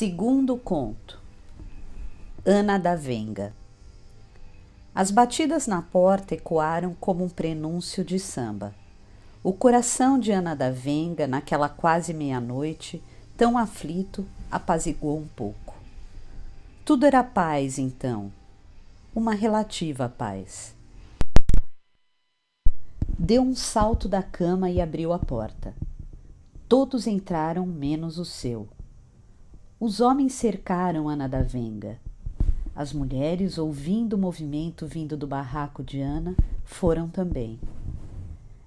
Segundo conto. Ana da Venga. As batidas na porta ecoaram como um prenúncio de samba. O coração de Ana da Venga, naquela quase meia-noite, tão aflito, apaziguou um pouco. Tudo era paz, então. Uma relativa paz. Deu um salto da cama e abriu a porta. Todos entraram, menos o seu. Os homens cercaram Ana da Venga. As mulheres, ouvindo o movimento vindo do barraco de Ana, foram também.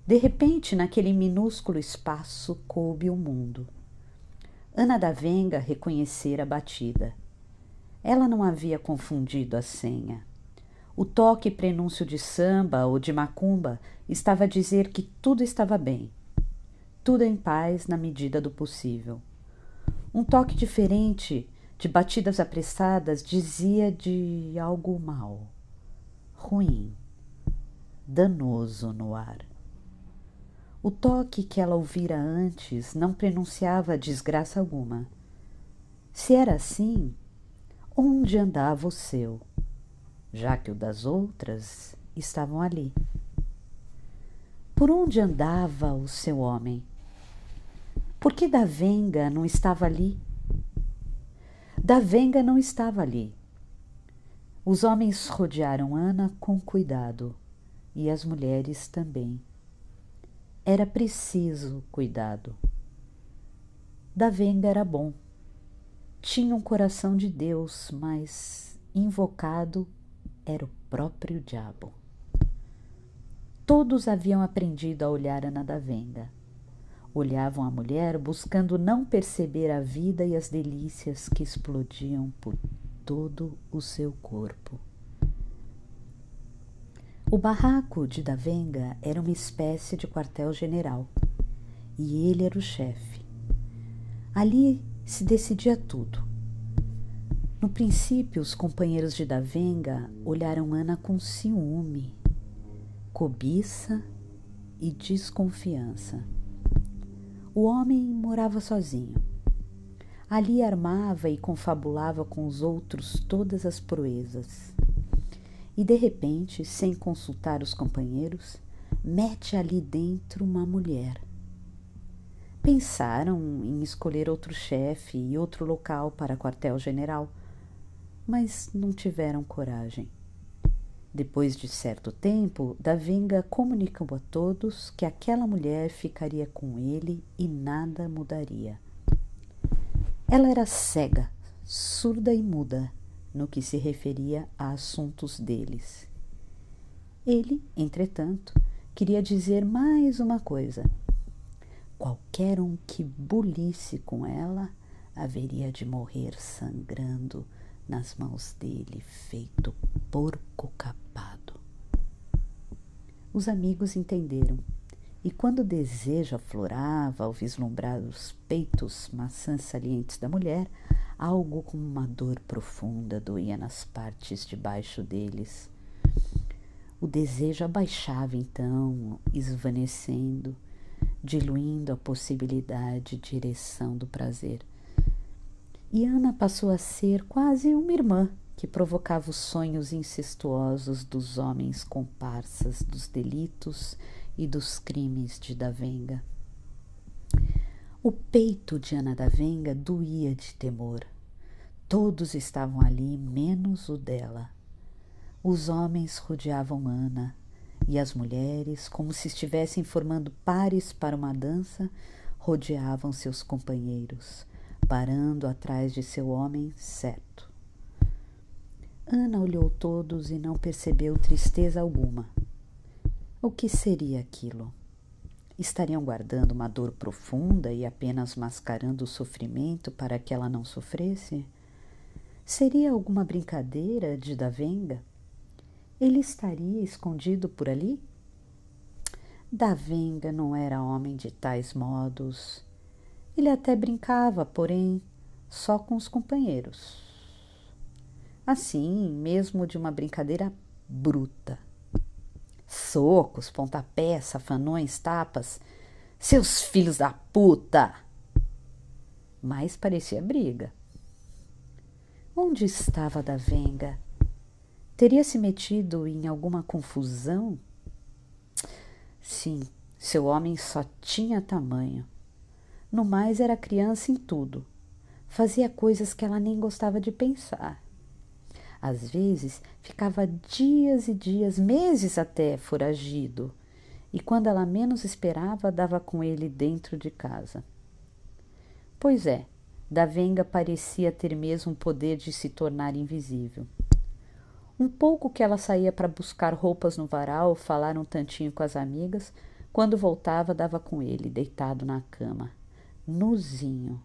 De repente, naquele minúsculo espaço, coube o mundo. Ana da Venga reconhecera a batida. Ela não havia confundido a senha. O toque prenúncio de samba ou de macumba estava a dizer que tudo estava bem, tudo em paz na medida do possível. Um toque diferente, de batidas apressadas, dizia de algo mal, ruim, danoso no ar. O toque que ela ouvira antes não prenunciava desgraça alguma. Se era assim, onde andava o seu, já que o das outras estavam ali? Por onde andava o seu homem? Por que Davenga não estava ali? Davenga não estava ali. Os homens rodearam Ana com cuidado e as mulheres também. Era preciso cuidado. Davenga era bom. Tinha um coração de Deus, mas invocado era o próprio diabo. Todos haviam aprendido a olhar Ana Davenga Olhavam a mulher buscando não perceber a vida e as delícias que explodiam por todo o seu corpo. O barraco de Davenga era uma espécie de quartel-general e ele era o chefe. Ali se decidia tudo. No princípio, os companheiros de Davenga olharam Ana com ciúme, cobiça e desconfiança. O homem morava sozinho. Ali armava e confabulava com os outros todas as proezas. E de repente, sem consultar os companheiros, mete ali dentro uma mulher. Pensaram em escolher outro chefe e outro local para quartel-general, mas não tiveram coragem. Depois de certo tempo, Davenga comunicou a todos que aquela mulher ficaria com ele e nada mudaria. Ela era cega, surda e muda no que se referia a assuntos deles. Ele, entretanto, queria dizer mais uma coisa. Qualquer um que bulisse com ela haveria de morrer sangrando nas mãos dele, feito porco capado. Os amigos entenderam, e quando o desejo aflorava ao vislumbrar os peitos maçãs salientes da mulher, algo como uma dor profunda doía nas partes de baixo deles. O desejo abaixava então, esvanecendo, diluindo a possibilidade de direção do prazer. E Ana passou a ser quase uma irmã que provocava os sonhos incestuosos dos homens comparsas dos delitos e dos crimes de Davenga. O peito de Ana Davenga doía de temor. Todos estavam ali, menos o dela. Os homens rodeavam Ana e as mulheres, como se estivessem formando pares para uma dança, rodeavam seus companheiros parando atrás de seu homem certo. Ana olhou todos e não percebeu tristeza alguma. O que seria aquilo? Estariam guardando uma dor profunda e apenas mascarando o sofrimento para que ela não sofresse? Seria alguma brincadeira de Davenga? Ele estaria escondido por ali? Davenga não era homem de tais modos ele até brincava, porém, só com os companheiros. Assim, mesmo de uma brincadeira bruta. Socos, pontapés, safanões, tapas. Seus filhos da puta! Mas parecia briga. Onde estava Davenga? Teria se metido em alguma confusão? Sim, seu homem só tinha tamanho. No mais, era criança em tudo. Fazia coisas que ela nem gostava de pensar. Às vezes, ficava dias e dias, meses até, foragido. E quando ela menos esperava, dava com ele dentro de casa. Pois é, Davenga parecia ter mesmo o poder de se tornar invisível. Um pouco que ela saía para buscar roupas no varal, falar um tantinho com as amigas, quando voltava, dava com ele, deitado na cama, nuzinho.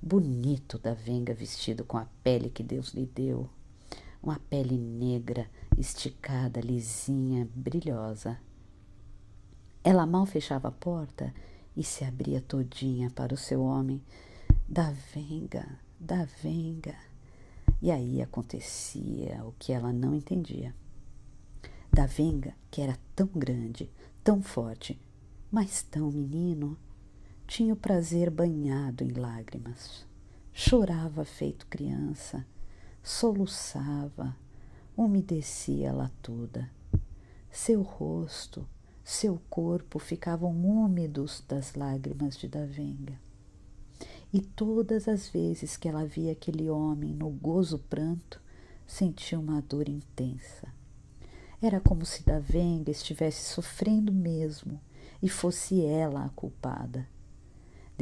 Bonito da venga vestido com a pele que Deus lhe deu. Uma pele negra, esticada, lisinha, brilhosa. Ela mal fechava a porta e se abria todinha para o seu homem. Da venga, da venga. E aí acontecia o que ela não entendia. Da venga, que era tão grande, tão forte, mas tão menino, tinha o prazer banhado em lágrimas. Chorava feito criança, soluçava, umedecia-la toda. Seu rosto, seu corpo ficavam úmidos das lágrimas de Davenga. E todas as vezes que ela via aquele homem no gozo pranto, sentia uma dor intensa era como se Davenga estivesse sofrendo mesmo e fosse ela a culpada.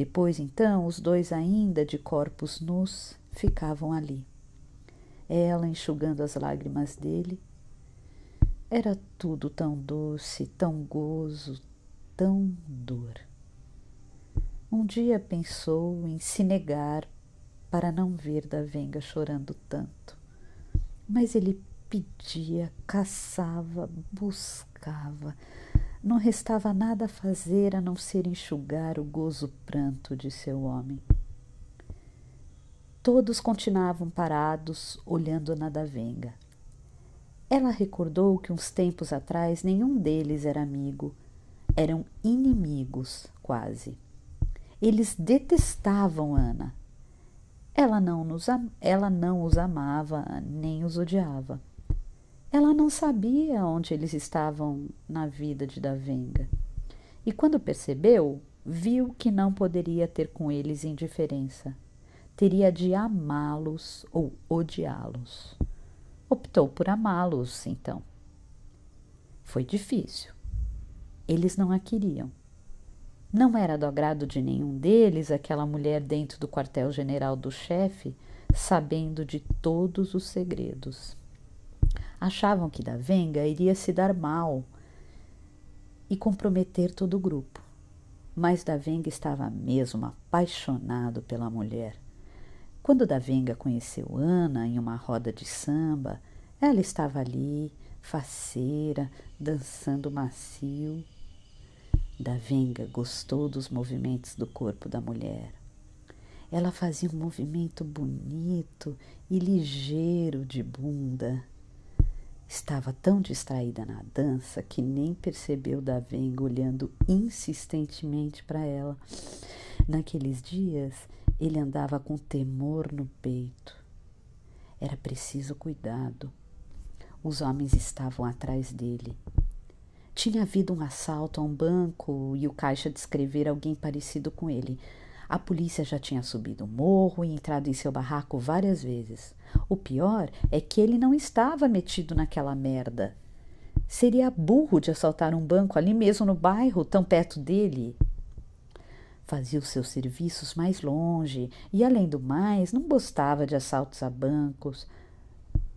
Depois, então, os dois, ainda de corpos nus, ficavam ali. Ela enxugando as lágrimas dele. Era tudo tão doce, tão gozo, tão dor. Um dia pensou em se negar para não ver Davenga chorando tanto, mas ele pedia, caçava, buscava. Não restava nada a fazer a não ser enxugar o gozo pranto de seu homem. Todos continuavam parados, olhando na davenga. Ela recordou que uns tempos atrás nenhum deles era amigo, eram inimigos, quase. Eles detestavam Ana. Ela não, nos, ela não os amava nem os odiava. Ela não sabia onde eles estavam na vida de Davenga. E quando percebeu, viu que não poderia ter com eles indiferença. Teria de amá-los ou odiá-los. Optou por amá-los, então. Foi difícil. Eles não a queriam. Não era do agrado de nenhum deles aquela mulher dentro do quartel-general do chefe, sabendo de todos os segredos. Achavam que Davenga iria se dar mal e comprometer todo o grupo. Mas Davenga estava mesmo apaixonado pela mulher. Quando Davenga conheceu Ana em uma roda de samba, ela estava ali, faceira, dançando macio. Davenga gostou dos movimentos do corpo da mulher. Ela fazia um movimento bonito e ligeiro de bunda. Estava tão distraída na dança que nem percebeu Davenga olhando insistentemente para ela. Naqueles dias, ele andava com temor no peito. Era preciso cuidado. Os homens estavam atrás dele. Tinha havido um assalto a um banco e o caixa descrevera alguém parecido com ele. A polícia já tinha subido o morro e entrado em seu barraco várias vezes. O pior é que ele não estava metido naquela merda. Seria burro de assaltar um banco ali mesmo no bairro, tão perto dele. Fazia os seus serviços mais longe e, além do mais, não gostava de assaltos a bancos.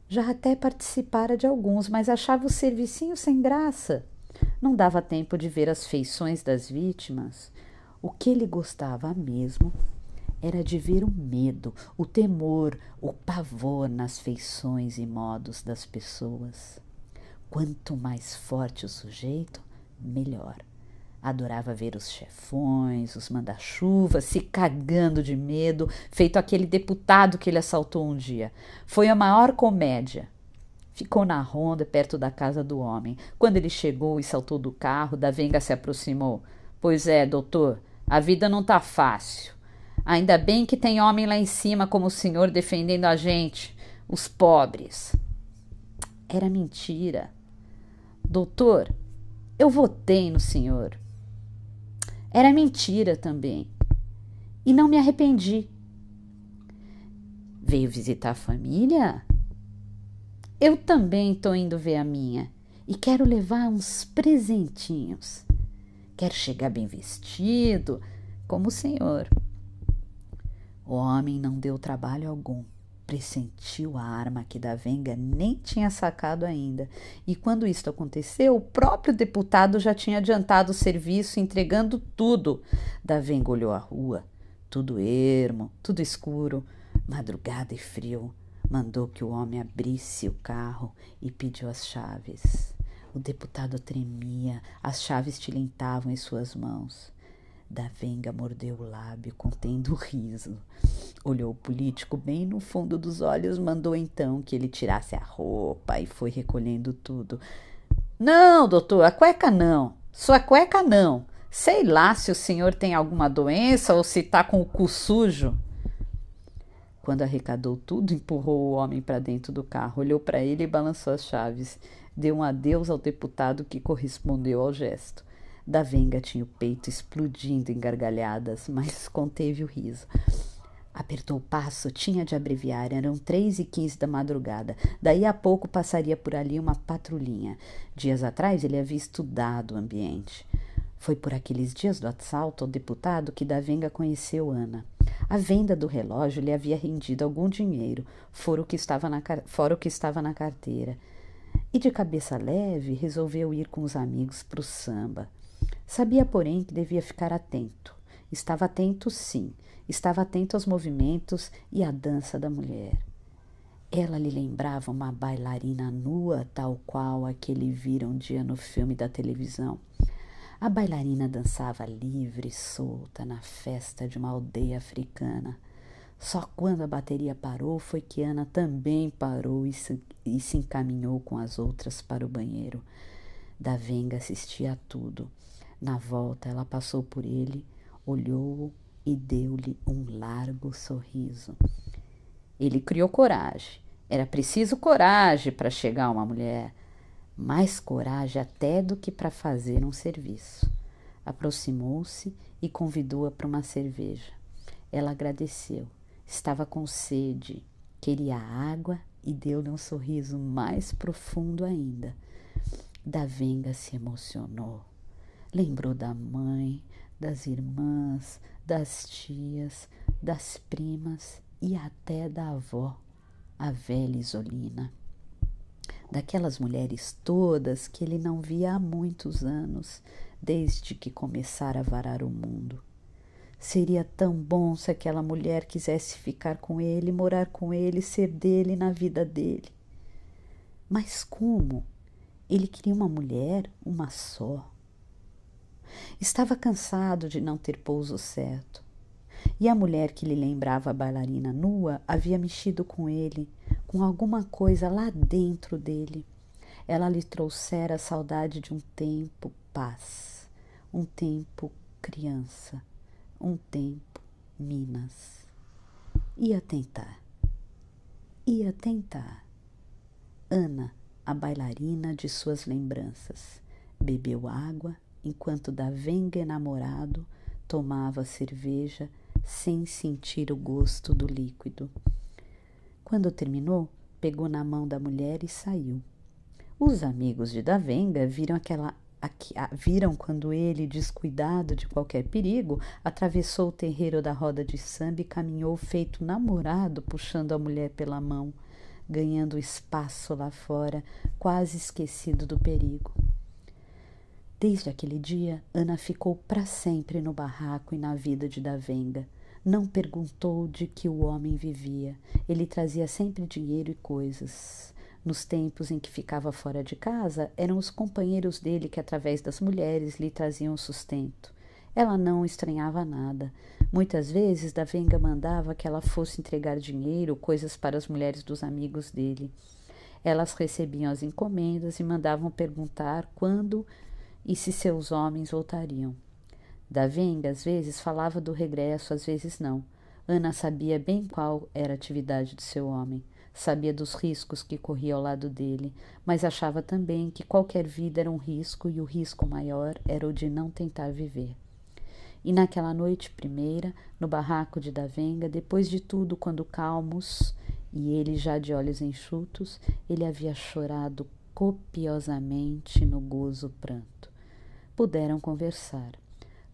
Já até participara de alguns, mas achava o servicinho sem graça. Não dava tempo de ver as feições das vítimas. O que ele gostava mesmo era de ver o medo, o temor, o pavor nas feições e modos das pessoas. Quanto mais forte o sujeito, melhor. Adorava ver os chefões, os manda-chuvas se cagando de medo, feito aquele deputado que ele assaltou um dia. Foi a maior comédia. Ficou na ronda perto da casa do homem. Quando ele chegou e saltou do carro, Davenga se aproximou. Pois é, doutor, a vida não tá fácil. Ainda bem que tem homem lá em cima como o senhor defendendo a gente, os pobres. Era mentira. Doutor, eu votei no senhor. Era mentira também. E não me arrependi. Veio visitar a família? Eu também estou indo ver a minha e quero levar uns presentinhos. Quero chegar bem vestido, como o senhor. O homem não deu trabalho algum. Pressentiu a arma que Davenga nem tinha sacado ainda, e quando isto aconteceu, o próprio deputado já tinha adiantado o serviço, entregando tudo. Davenga olhou a rua, tudo ermo, tudo escuro, madrugada e frio. Mandou que o homem abrisse o carro e pediu as chaves. O deputado tremia, as chaves tilintavam em suas mãos. Davenga mordeu o lábio, contendo o riso. Olhou o político bem no fundo dos olhos, mandou então que ele tirasse a roupa e foi recolhendo tudo. Não, doutor, a cueca não. Sua cueca não. Sei lá se o senhor tem alguma doença ou se tá com o cu sujo. Quando arrecadou tudo, empurrou o homem para dentro do carro, olhou para ele e balançou as chaves. Deu um adeus ao deputado que correspondeu ao gesto. Davenga tinha o peito explodindo em gargalhadas, mas conteve o riso. Apertou o passo, tinha de abreviar, eram três e quinze da madrugada. Daí a pouco passaria por ali uma patrulhinha. Dias atrás ele havia estudado o ambiente. Foi por aqueles dias do assalto ao deputado que Davenga conheceu Ana. A venda do relógio lhe havia rendido algum dinheiro, fora o que estava na, fora o que estava na carteira. E de cabeça leve resolveu ir com os amigos para o samba. Sabia, porém, que devia ficar atento. Estava atento, sim. Estava atento aos movimentos e à dança da mulher. Ela lhe lembrava uma bailarina nua, tal qual a que ele vira um dia no filme da televisão. A bailarina dançava livre e solta na festa de uma aldeia africana. Só quando a bateria parou foi que Ana também parou e se, e se encaminhou com as outras para o banheiro. Davenga assistia a tudo. Na volta, ela passou por ele, olhou-o e deu-lhe um largo sorriso. Ele criou coragem. Era preciso coragem para chegar a uma mulher mais coragem até do que para fazer um serviço. Aproximou-se e convidou-a para uma cerveja. Ela agradeceu. Estava com sede, queria água e deu-lhe um sorriso mais profundo ainda. Davenga se emocionou. Lembrou da mãe, das irmãs, das tias, das primas e até da avó, a velha Isolina daquelas mulheres todas que ele não via há muitos anos, desde que começara a varar o mundo. Seria tão bom se aquela mulher quisesse ficar com ele, morar com ele, ser dele na vida dele. Mas como? Ele queria uma mulher, uma só. Estava cansado de não ter pouso certo. E a mulher que lhe lembrava a bailarina nua havia mexido com ele, com alguma coisa lá dentro dele. Ela lhe trouxera a saudade de um tempo paz, um tempo criança, um tempo Minas. Ia tentar, ia tentar. Ana, a bailarina de suas lembranças, bebeu água enquanto Davenga enamorado tomava cerveja sem sentir o gosto do líquido. Quando terminou, pegou na mão da mulher e saiu. Os amigos de Davenga viram aquela viram quando ele, descuidado de qualquer perigo, atravessou o terreiro da roda de samba e caminhou feito namorado, puxando a mulher pela mão, ganhando espaço lá fora, quase esquecido do perigo. Desde aquele dia, Ana ficou para sempre no barraco e na vida de Davenga. Não perguntou de que o homem vivia. Ele trazia sempre dinheiro e coisas. Nos tempos em que ficava fora de casa, eram os companheiros dele que, através das mulheres, lhe traziam sustento. Ela não estranhava nada. Muitas vezes, Davenga mandava que ela fosse entregar dinheiro, coisas para as mulheres dos amigos dele. Elas recebiam as encomendas e mandavam perguntar quando e se seus homens voltariam. Davenga às vezes falava do regresso, às vezes não. Ana sabia bem qual era a atividade de seu homem, sabia dos riscos que corria ao lado dele, mas achava também que qualquer vida era um risco e o risco maior era o de não tentar viver. E naquela noite primeira, no barraco de Davenga, depois de tudo, quando calmos e ele já de olhos enxutos, ele havia chorado copiosamente no gozo pranto. Puderam conversar.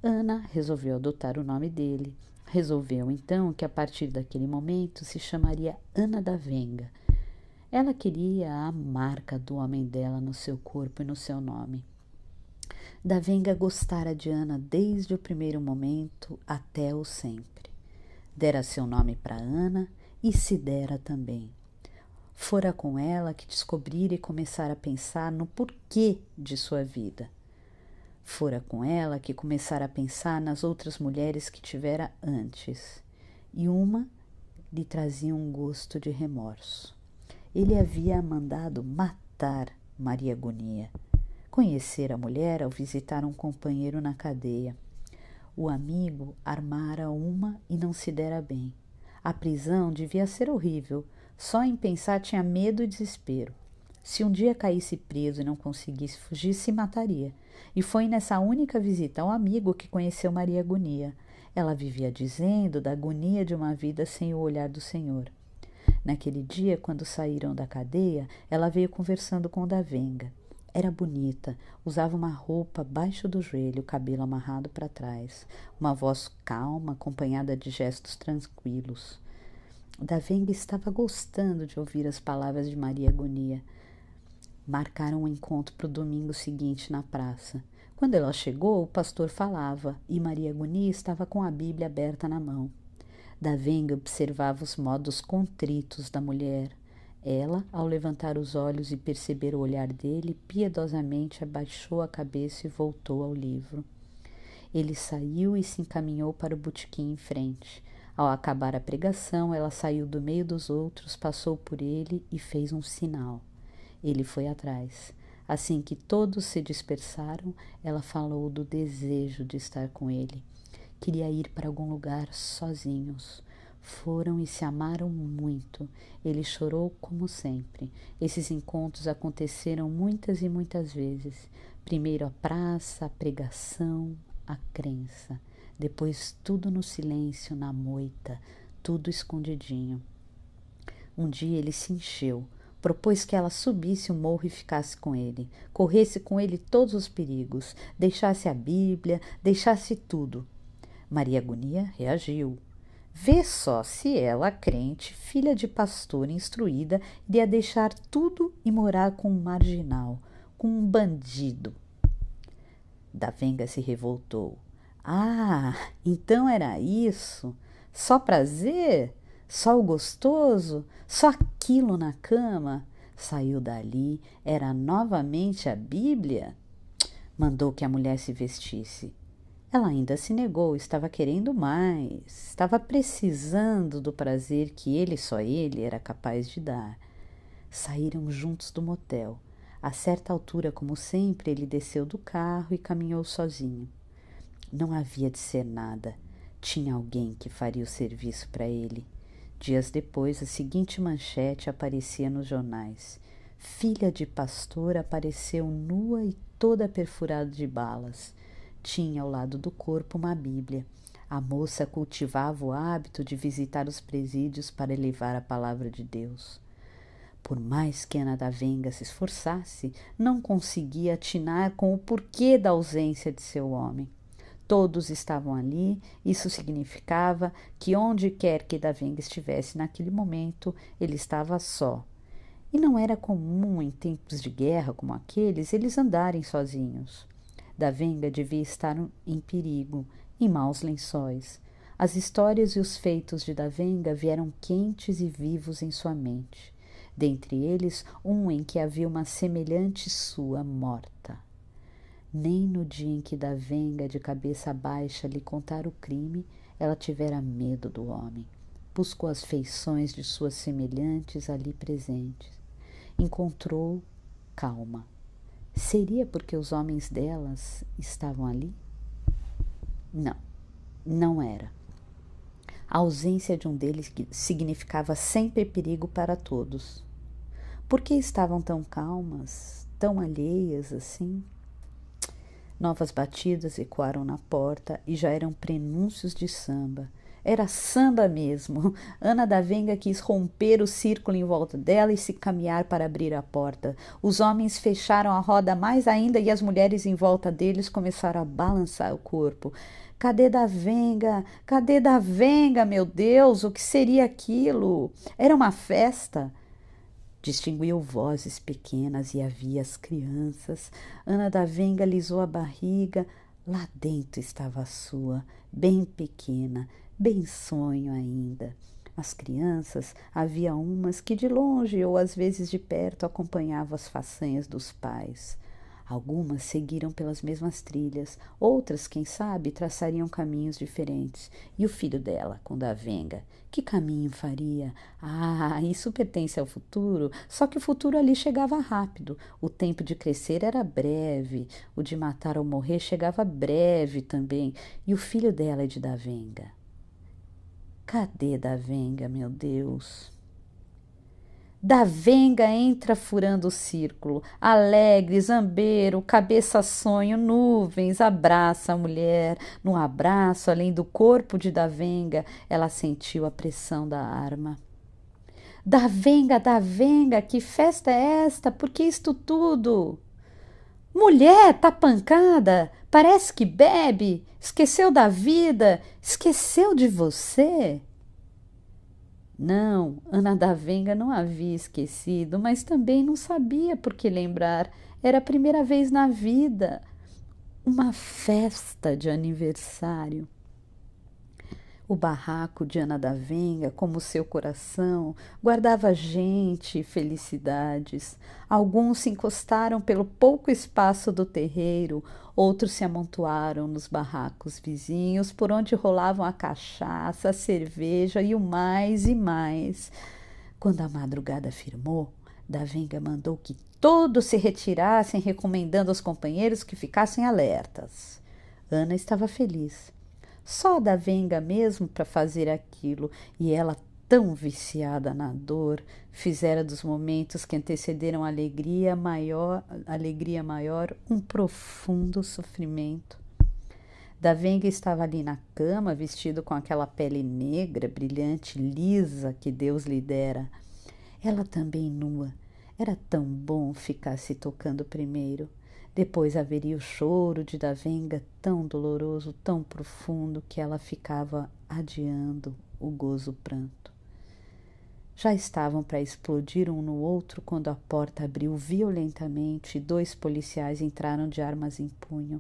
Ana resolveu adotar o nome dele. Resolveu então que a partir daquele momento se chamaria Ana da Venga. Ela queria a marca do homem dela no seu corpo e no seu nome. Davenga gostara de Ana desde o primeiro momento até o sempre. Dera seu nome para Ana e se dera também. Fora com ela que descobrira e começara a pensar no porquê de sua vida. Fora com ela que começara a pensar nas outras mulheres que tivera antes, e uma lhe trazia um gosto de remorso. Ele havia mandado matar Maria Agonia Conhecer a mulher ao visitar um companheiro na cadeia. O amigo armara uma e não se dera bem. A prisão devia ser horrível. Só em pensar tinha medo e desespero. Se um dia caísse preso e não conseguisse fugir, se mataria. E foi nessa única visita ao amigo que conheceu Maria Agonia. Ela vivia dizendo da agonia de uma vida sem o olhar do Senhor. Naquele dia, quando saíram da cadeia, ela veio conversando com Davenga. Era bonita, usava uma roupa abaixo do joelho, cabelo amarrado para trás, uma voz calma, acompanhada de gestos tranquilos. Davenga estava gostando de ouvir as palavras de Maria Agonia. Marcaram um encontro para o domingo seguinte na praça. Quando ela chegou, o pastor falava e Maria Agonia estava com a Bíblia aberta na mão. Davenga observava os modos contritos da mulher, ela, ao levantar os olhos e perceber o olhar dele, piedosamente abaixou a cabeça e voltou ao livro. Ele saiu e se encaminhou para o botequim em frente. Ao acabar a pregação, ela saiu do meio dos outros, passou por ele e fez um sinal. Ele foi atrás. Assim que todos se dispersaram, ela falou do desejo de estar com ele. Queria ir para algum lugar sozinhos. Foram e se amaram muito. Ele chorou como sempre. Esses encontros aconteceram muitas e muitas vezes. Primeiro a praça, a pregação, a crença. Depois tudo no silêncio, na moita, tudo escondidinho. Um dia ele se encheu. Propôs que ela subisse o morro e ficasse com ele, corresse com ele todos os perigos, deixasse a Bíblia, deixasse tudo. Maria Agonia reagiu. Vê só se ela, crente, filha de pastor instruída, iria deixar tudo e morar com um marginal, com um bandido. Davenga se revoltou. Ah, então era isso? Só prazer? Só o gostoso? Só aquilo na cama? Saiu dali, era novamente a Bíblia? Mandou que a mulher se vestisse. Ela ainda se negou, estava querendo mais, estava precisando do prazer que ele, só ele, era capaz de dar. Saíram juntos do motel. A certa altura, como sempre, ele desceu do carro e caminhou sozinho. Não havia de ser nada. Tinha alguém que faria o serviço para ele. Dias depois, a seguinte manchete aparecia nos jornais. Filha de pastor apareceu nua e toda perfurada de balas. Tinha ao lado do corpo uma Bíblia. A moça cultivava o hábito de visitar os presídios para elevar a palavra de Deus. Por mais que Ana da Venga se esforçasse, não conseguia atinar com o porquê da ausência de seu homem. Todos estavam ali, isso significava que onde quer que Davenga estivesse naquele momento, ele estava só. E não era comum em tempos de guerra como aqueles eles andarem sozinhos. Da Venga devia estar em perigo, em maus lençóis. As histórias e os feitos de Davenga vieram quentes e vivos em sua mente. Dentre eles, um em que havia uma semelhante sua morta. Nem no dia em que Davenga, de cabeça baixa, lhe contara o crime, ela tivera medo do homem. Buscou as feições de suas semelhantes ali presentes. Encontrou calma Seria porque os homens delas estavam ali? Não, não era. A ausência de um deles significava sempre perigo para todos. Por que estavam tão calmas, tão alheias assim? Novas batidas ecoaram na porta e já eram prenúncios de samba. Era samba mesmo. Ana da Venga quis romper o círculo em volta dela e se caminhar para abrir a porta. Os homens fecharam a roda mais ainda e as mulheres em volta deles começaram a balançar o corpo. Cadê da Venga? Cadê da Venga, meu Deus? O que seria aquilo? Era uma festa. Distinguiu vozes pequenas e havia as crianças. Ana da Venga lisou a barriga. Lá dentro estava a sua, bem pequena, bem sonho ainda. As crianças, havia umas que de longe ou às vezes de perto acompanhavam as façanhas dos pais. Algumas seguiram pelas mesmas trilhas, outras, quem sabe, traçariam caminhos diferentes. E o filho dela, com Davenga, que caminho faria? Ah, isso pertence ao futuro, só que o futuro ali chegava rápido. O tempo de crescer era breve, o de matar ou morrer chegava breve também. E o filho dela é de Davenga. Cadê Davenga, meu Deus? Da venga entra furando o círculo, alegre, zambeiro, cabeça sonho, nuvens, abraça a mulher. No abraço, além do corpo de Davenga, ela sentiu a pressão da arma. Davenga, Davenga, que festa é esta? Por que isto tudo? Mulher, tá pancada, parece que bebe, esqueceu da vida, esqueceu de você. Não, Ana da Venga não havia esquecido, mas também não sabia por que lembrar. Era a primeira vez na vida. Uma festa de aniversário. O barraco de Ana da Venga, como seu coração, guardava gente e felicidades. Alguns se encostaram pelo pouco espaço do terreiro, outros se amontoaram nos barracos vizinhos, por onde rolavam a cachaça, a cerveja e o mais e mais. Quando a madrugada firmou, da Venga mandou que todos se retirassem, recomendando aos companheiros que ficassem alertas. Ana estava feliz só da venga mesmo para fazer aquilo, e ela, tão viciada na dor, fizera dos momentos que antecederam a alegria maior, alegria maior, um profundo sofrimento. Da Venga estava ali na cama, vestido com aquela pele negra, brilhante, lisa que Deus lhe dera. Ela também nua. Era tão bom ficar se tocando primeiro. Depois haveria o choro de Davenga, tão doloroso, tão profundo, que ela ficava adiando o gozo pranto. Já estavam para explodir um no outro quando a porta abriu violentamente e dois policiais entraram de armas em punho.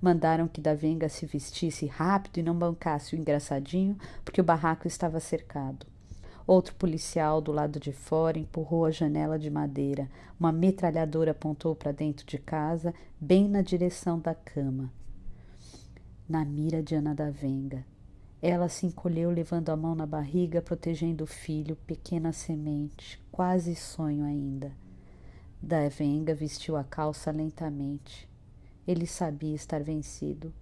Mandaram que Davenga se vestisse rápido e não bancasse o engraçadinho, porque o barraco estava cercado. Outro policial do lado de fora empurrou a janela de madeira. Uma metralhadora apontou para dentro de casa, bem na direção da cama. Na mira de Ana da Venga. Ela se encolheu, levando a mão na barriga, protegendo o filho, pequena semente, quase sonho ainda. Da Venga vestiu a calça lentamente. Ele sabia estar vencido.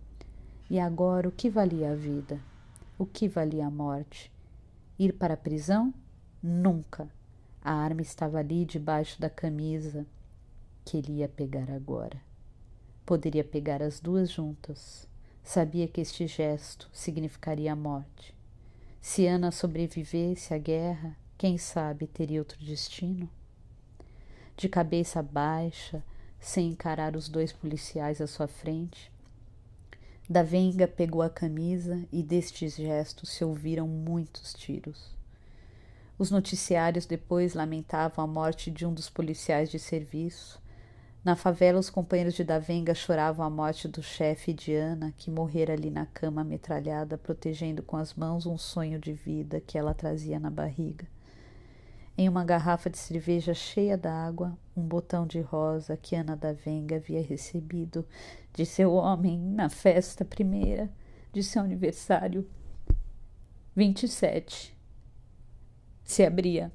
E agora o que valia a vida? O que valia a morte? Ir para a prisão? Nunca. A arma estava ali debaixo da camisa que ele ia pegar agora. Poderia pegar as duas juntas. Sabia que este gesto significaria a morte. Se Ana sobrevivesse à guerra, quem sabe teria outro destino? De cabeça baixa, sem encarar os dois policiais à sua frente, da venga pegou a camisa e destes gestos se ouviram muitos tiros. Os noticiários depois lamentavam a morte de um dos policiais de serviço. Na favela, os companheiros de Davenga choravam a morte do chefe Diana, que morrera ali na cama metralhada, protegendo com as mãos um sonho de vida que ela trazia na barriga em uma garrafa de cerveja cheia d'água, um botão de rosa que Ana da Venga havia recebido de seu homem na festa primeira de seu aniversário 27. Se abria.